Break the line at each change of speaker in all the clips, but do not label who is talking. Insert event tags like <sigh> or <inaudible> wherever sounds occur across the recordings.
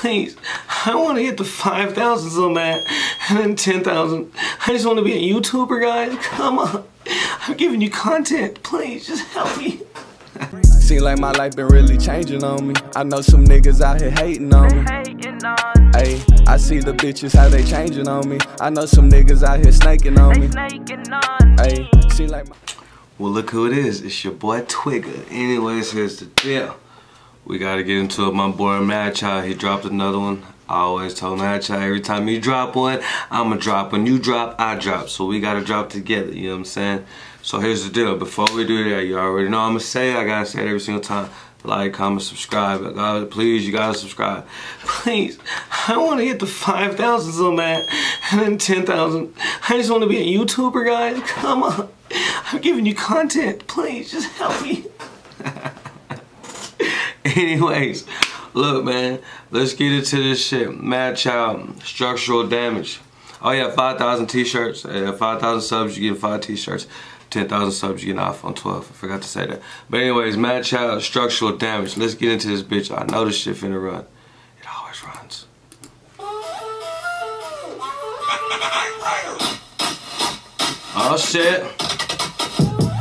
Please, I want to get to 5,000 so bad, and then 10,000. I just want to be a YouTuber, guys. Come on. I'm giving you content. Please, just help me. <laughs>
Seem like my life been really changing on me. I know some niggas out here hating on me. Hey, I see the bitches how they changing on me. I know some niggas out here snaking on me. Hey, seem like my
Well, look who it is. It's your boy Twigga. Anyways, here's the deal. We gotta get into it. My boy Madchild, he dropped another one. I always tell Madchild every time you drop one, I'ma drop. When you drop, I drop. So we gotta drop together, you know what I'm saying? So here's the deal. Before we do that, you already know I'ma say it. I gotta say it every single time. Like, comment, subscribe. God, please, you gotta subscribe. <laughs> Please, I wanna hit the 5,000 so bad, and then 10,000. I just wanna be a YouTuber, guys. Come on. I'm giving you content. Please, just help me. <laughs> <laughs> Anyways, look, man, let's get into this shit. Madchild, structural damage. Oh yeah, 5,000 t-shirts. Uh, 5,000 subs, you get 5 t-shirts. 10,000 subs, you get off on 12. I forgot to say that. But anyways, Madchild, structural damage. Let's get into this bitch. I know this shit finna run. It always runs. Oh shit.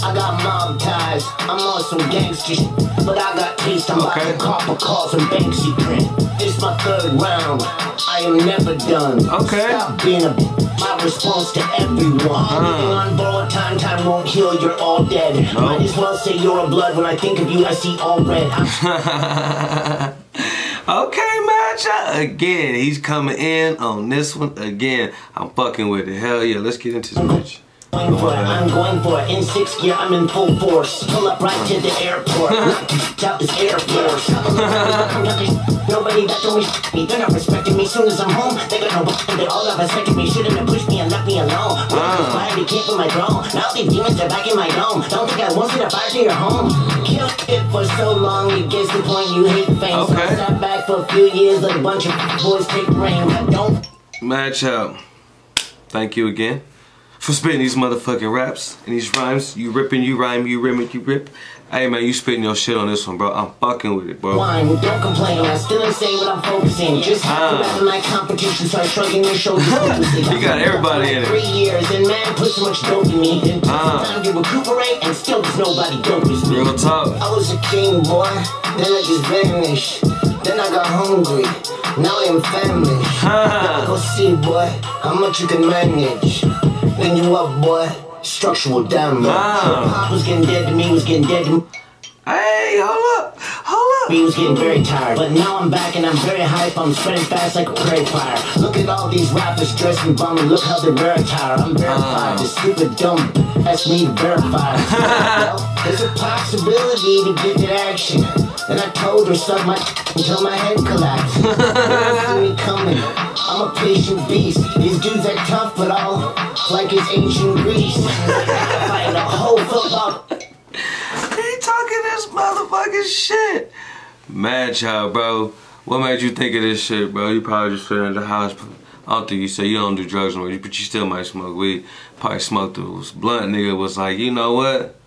I got mob ties, I'm on some gangster shit, but I got taste, I'm
Okay.
about to copper calls and Banksy print. It's my third round, I am never done.
Okay.
Stop being a my response to everyone. Uh-huh. Living on borrowed time, time won't heal, you're all dead. Might as well say you're a blood, when I think of you, I see all red. <laughs>
Okay, matcha Again, he's coming in on this one again. I'm fucking with it. Hell yeah, let's get into this bitch.
Going for it, I'm going for it. In sixth gear, I'm in full force. Pull up right to the airport. <laughs> Out is Air Force. Nobody that don't respect me, they're not respecting me. Soon as I'm home, they got no b- They all got respected me. Shouldn't have pushed me and left me alone. Ah. Why they came my throne? Now these demons are back in my dome. Don't think I won't see the fire to your home. Killed it for so long, it gets the point you hate fame. So I sat back for a few years, let a bunch of boys take rain. But don't
match up. thank you again for spitting these motherfucking raps and these rhymes. You ripping, you rhyme, you rim it, you rip. Hey man, you spitting your shit on this one, bro. I'm fucking with it, bro.
Wine, don't complain, I still saying what I'm focusing. Just have to
Ah.
in my competition, start shrugging your shoulders.
You got everybody in it.
Three years, and man, put so much dope in me. Then some time to recuperate, and still there's nobody dope as me.
Real talk.
I was a king, boy, then I just vanished. Then I got hungry, now I'm famished. Now go see, boy, how much you can manage. Then you up, boy, structural damage.
Ah.
Pop was getting dead to me, was getting dead to me.
Hey, hold up, hold up.
was getting very tired, but now I'm back and I'm very hype. I'm spreading fast like a prairie fire. Look at all these rappers dressing bum and look how they wear tired. I'm verified. The stupid dumb asked me to verify. <laughs> well, there's a possibility to get that action. And I told her suck my until my head collapsed. <laughs> see me coming. I'm a patient beast. These dudes are tough, but all like it's ancient Greece. Fight a whole football
He talking this motherfucking shit. Madchild, bro. What made you think of this shit, bro? You probably just sitting at the house. I don't think you say you don't do drugs no more, but you still might smoke weed. Probably smoked the blunt nigga was like, you know what?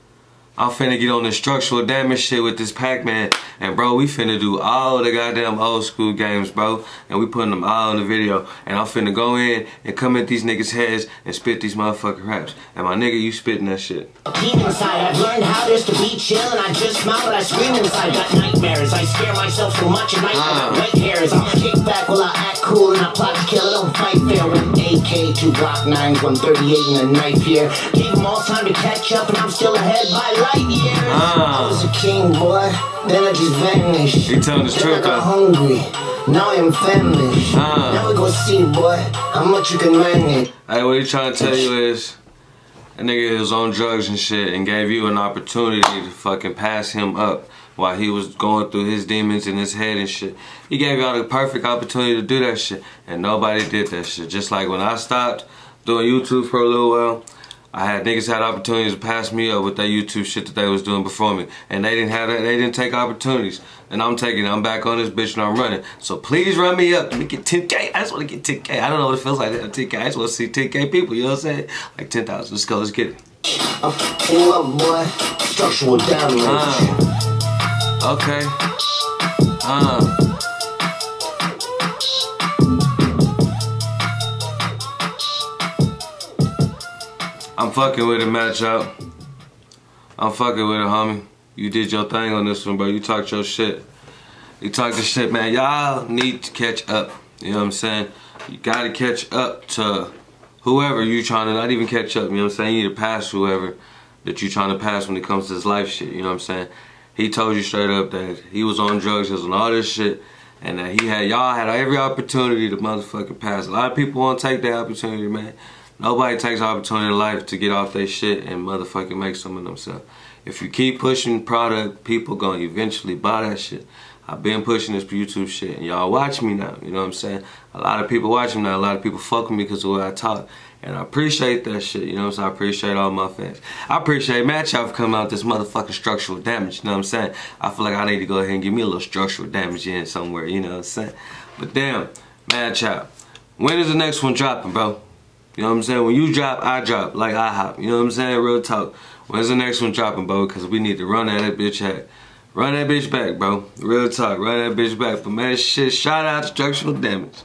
I'm finna get on this structural damage shit with this Pac-Man. And bro, we finna do all the goddamn old school games, bro. And we putting them all in the video. And I'm finna go in and come at these niggas' heads and spit these motherfucking raps. And my nigga, you spitting that shit.
Inside, I've learned how there's to be chill, and I just smile, but I scream inside. Got nightmares, I scare myself so much, and I got white uh. hairs. I'm kick back while I act cool, and I plot to kill. I don't fight fair with AK, two Glock 9s, 138, and a knife here. Gave them all time to catch up, and I'm still ahead by light years.
Ah.
I was a king, boy, then I just vanished.
He telling the
I
truth,
got
though.
hungry, now I am famished.
Ah.
Now we go see, boy, how much you can manage.
Hey, what he trying to tell you is, a nigga is on drugs and shit and gave you an opportunity to fucking pass him up while he was going through his demons in his head and shit. He gave y'all the perfect opportunity to do that shit, and nobody did that shit. Just like when I stopped doing YouTube for a little while, I had niggas had opportunities to pass me up with that YouTube shit that they was doing before me, and they didn't have that. They didn't take opportunities, and I'm taking. it. I'm back on this bitch and I'm running. So please run me up. Let me get 10k. I just want to get 10k. I don't know what it feels like to have 10k. I just want to see 10k people. You know what I'm saying? Like 10,000. Let's go. Let's get it.
I'm you up, boy. Structural damage.
Uh, okay. Uh. I'm fucking with it, match out. I'm fucking with it, homie. You did your thing on this one, bro. You talked your shit. You talked your shit, man. Y'all need to catch up. You know what I'm saying? You gotta catch up to whoever you trying to not even catch up. You know what I'm saying? You need to pass whoever that you trying to pass when it comes to this life shit. You know what I'm saying? He told you straight up that he was on drugs, he was on all this shit, and that he had y'all had every opportunity to motherfucking pass. A lot of people won't take that opportunity, man. Nobody takes opportunity in life to get off their shit and motherfucking make some of themselves. If you keep pushing product, people gonna eventually buy that shit. I've been pushing this YouTube shit and y'all watch me now, you know what I'm saying? A lot of people watch me now, a lot of people fuck with me because of the way I talk. And I appreciate that shit, you know what I'm saying? I appreciate all my fans. I appreciate Match Out for coming out this motherfucking structural damage, you know what I'm saying? I feel like I need to go ahead and give me a little structural damage in somewhere, you know what I'm saying? But damn, Match Out. When is the next one dropping, bro? You know what I'm saying? When you drop, I drop. Like I hop. You know what I'm saying? Real talk. When's the next one dropping, bro? Because we need to run that bitch at. Run that bitch back, bro. Real talk. Run that bitch back. But man, shit, shout out to structural damage.